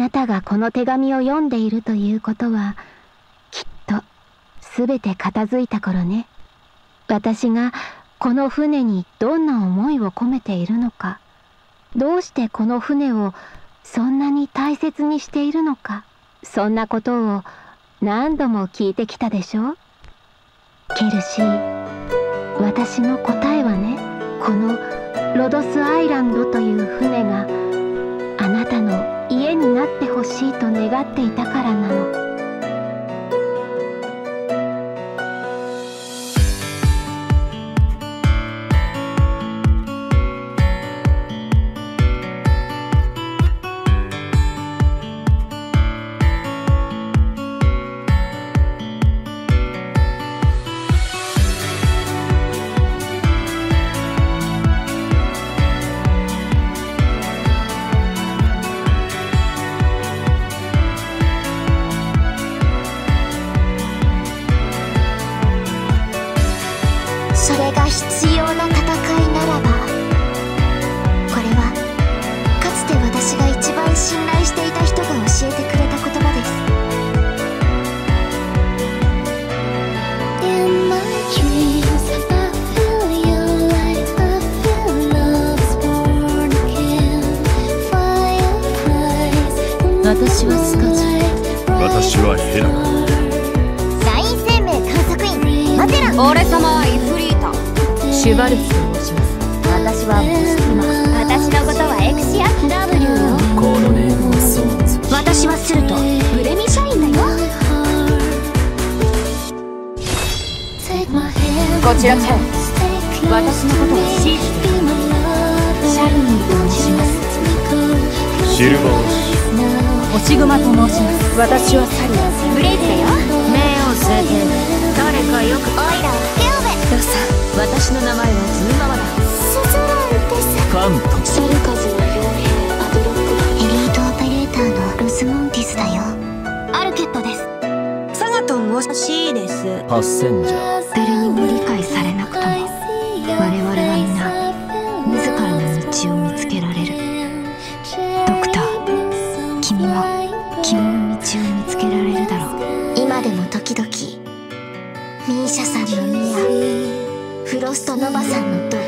なたがこの手紙を読んでいるということは、きっと、すべて片付いた頃ね。私が、この船にどんな思いを込めているのか、どうしてこの船をそんなに大切にしているのか、そんなことを何度も聞いてきたでしょう。ケルシー、私の答えはね、このロドスアイランドという船があなたの家になってほしいと願っていたからなの。必要な戦いならばこれはかつて私が一番信頼していた人が教えてくれた言葉です。私はスカジ私はヘラ。イ生命観測員。マテラン俺様はイフリシュバルツと申します私はモスクマ私のことはエクシア W よコーネームソーズ私はスルトブレミ社員だよこちらチェン私のことはシーズシャフ社員と申しますシルバー星熊と申します私はサリア。ブレイズだよ。ーマだシン。カエリートオペレーターのルスモンティスだよアルケットですサガトンーですパッセンジャー誰に。も理解されなくとも我々はみんな自らの道を見つけられるドクター君も君の道を見つけられるだろう今でも時々ミーシャさんのフロスト・ノバさんの怒号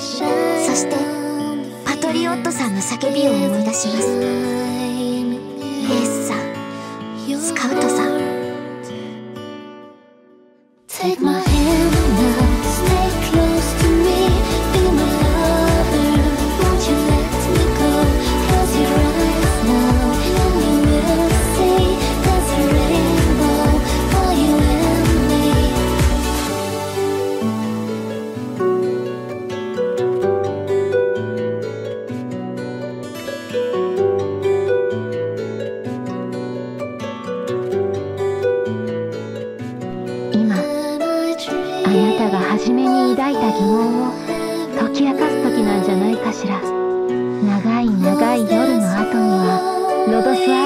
そしてパトリオットさんの叫びを思い出します。初めに抱いた疑問を解き明かす時なんじゃないかしら。長い長い夜の後にはロドスア